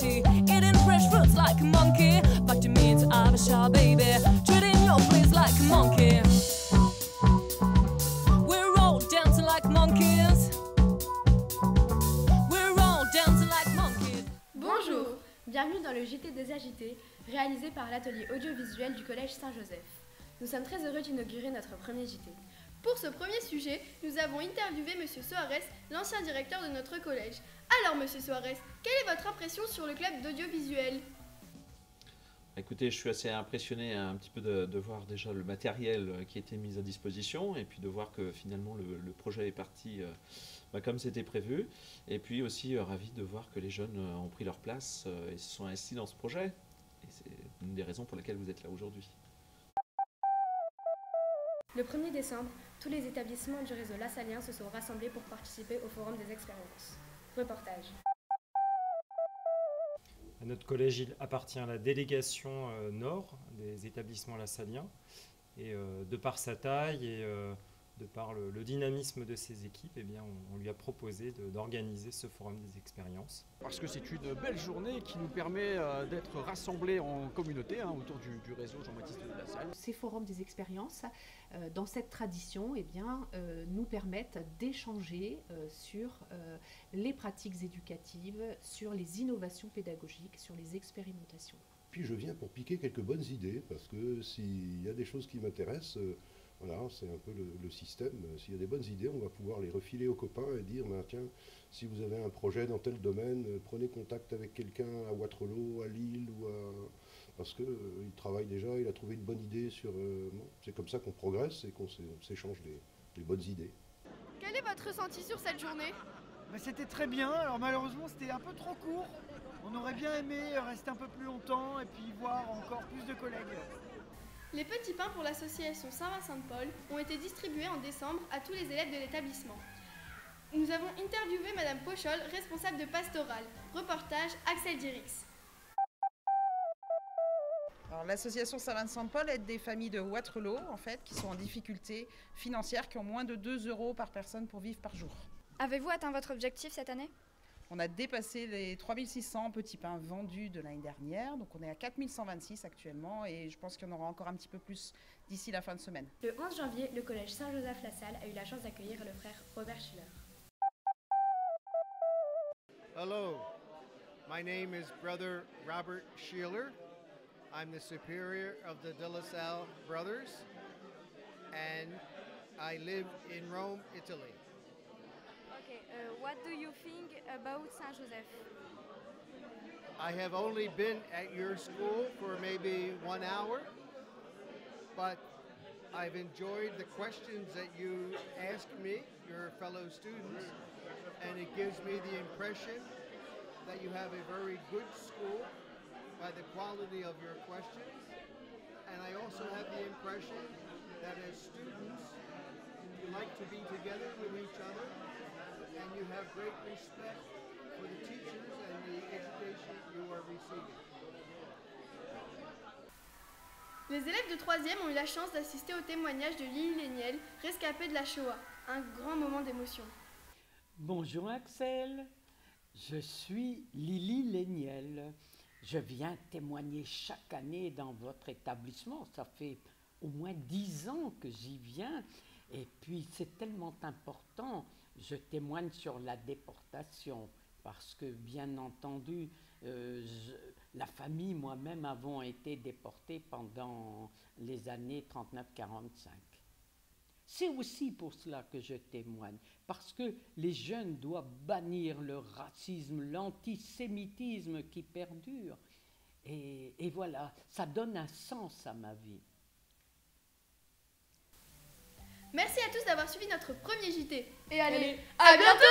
Eating fresh fruits like a monkey. To me, baby. Treating your place like a monkey. We're all dancing like monkeys. Bonjour, bienvenue dans le JT des agités, réalisé par l'atelier audiovisuel du Collège Saint-Joseph. Nous sommes très heureux d'inaugurer notre premier JT. Pour ce premier sujet, nous avons interviewé M. Soares, l'ancien directeur de notre collège, alors, M. Soares, quelle est votre impression sur le club d'audiovisuel? Écoutez, je suis assez impressionné un petit peu de, de voir déjà le matériel euh, qui a été mis à disposition et puis de voir que finalement le, le projet est parti euh, bah, comme c'était prévu. Et puis aussi euh, ravi de voir que les jeunes euh, ont pris leur place euh, et se sont investis dans ce projet. Et c'est une des raisons pour lesquelles vous êtes là aujourd'hui. Le 1er décembre, tous les établissements du réseau Lassalien se sont rassemblés pour participer au Forum des expériences. Reportage. Notre collège, il appartient à la délégation euh, nord des établissements lassaliens. Et euh, de par sa taille et euh, de par le, le dynamisme de ses équipes, eh bien, on, on lui a proposé d'organiser ce forum des expériences. parce que c'est une belle journée qui nous permet euh, d'être rassemblés en communauté hein, autour du, du réseau Jean-Baptiste de la Salle. Ces forums des expériences, euh, dans cette tradition, eh bien, euh, nous permettent d'échanger euh, sur euh, les pratiques éducatives, sur les innovations pédagogiques, sur les expérimentations. Puis je viens pour piquer quelques bonnes idées, parce que s'il y a des choses qui m'intéressent, euh, voilà, c'est un peu le, le système. Euh, S'il y a des bonnes idées, on va pouvoir les refiler aux copains et dire, ben, tiens, si vous avez un projet dans tel domaine, euh, prenez contact avec quelqu'un à Waterloo, à Lille, ou à... parce qu'il travaille déjà, il a trouvé une bonne idée sur... euh, bon, c'est comme ça qu'on progresse et qu'on s'é- on s'échange des, des bonnes idées. Quel est votre ressenti sur cette journée? Bah, c'était très bien, alors malheureusement c'était un peu trop court. On aurait bien aimé rester un peu plus longtemps et puis voir encore plus de collègues. Les petits pains pour l'association Saint-Vincent-de-Paul ont été distribués en décembre à tous les élèves de l'établissement. Nous avons interviewé Madame Pochol, responsable de pastoral. Reportage Axel Dirix. L'association Saint-Vincent-de-Paul aide des familles de Waterloo, en fait, qui sont en difficulté financière, qui ont moins de 2 euros par personne pour vivre par jour. Avez-vous atteint votre objectif cette année? On a dépassé les 3600 petits pains vendus de l'année dernière, donc on est à 4126 actuellement, et je pense qu'il y en aura encore un petit peu plus d'ici la fin de semaine. Le 11 janvier, le collège Saint-Joseph-la-Salle a eu la chance d'accueillir le frère Robert Schiller. Hello, my name is Brother Robert Sheeler. I'm the superior of the De La Salle Brothers, and I live in Rome, Italy. Okay, uh, what do you think about Saint-Joseph I have only been at your school for maybe one hour, but I've enjoyed the questions that you ask me, your fellow students, and it gives me the impression that you have a very good school by the quality of your questions. And I also have the impression that as students, you like to be together have great respect for the teachers and the education you are receiving. Les élèves de 3e ont eu la chance d'assister au témoignage de Lily Léniel, rescapée de la Shoah. Un grand moment d'émotion. Bonjour Axel, je suis Lily Léniel. Je viens témoigner chaque année dans votre établissement. Ça fait au moins dix ans que j'y viens. Et puis c'est tellement important. Je témoigne sur la déportation parce que bien entendu, euh, la famille, moi-même, avons été déportés pendant les années 39-45. C'est aussi pour cela que je témoigne, parce que les jeunes doivent bannir le racisme, l'antisémitisme qui perdure. Et voilà, ça donne un sens à ma vie. Merci à tous d'avoir suivi notre premier JT. Et allez, Allez, à bientôt